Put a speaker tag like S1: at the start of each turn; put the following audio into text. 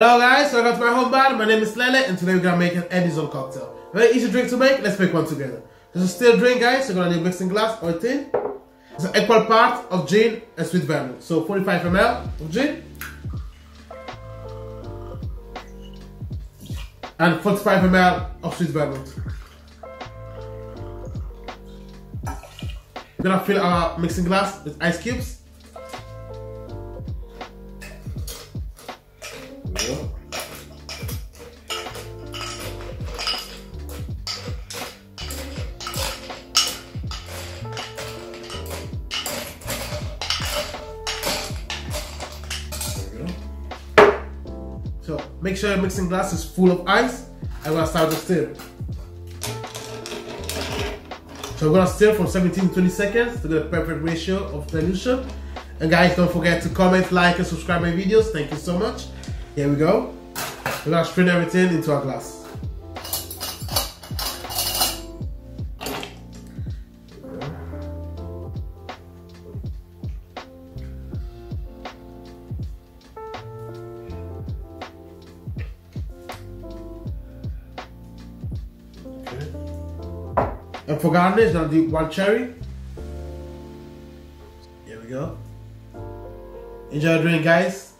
S1: Hello guys, welcome to my home bar. My name is Lele and today we're gonna make an Addison cocktail. Very easy drink to make, let's make one together. This is still drink guys, you're gonna need a mixing glass or a tin. It's an equal part of gin and sweet vermouth. So 45 ml of gin. And 45 ml of sweet vermouth. We're gonna fill our mixing glass with ice cubes. So make sure your mixing glass is full of ice. I'm gonna start to stir. So we're gonna stir for 17 to 20 seconds to get a perfect ratio of dilution. And guys, don't forget to comment, like, and subscribe my videos. Thank you so much. Here we go. We're gonna strain everything into our glass. And for garnish, I'll do one cherry. Here we go. Enjoy the drink, guys.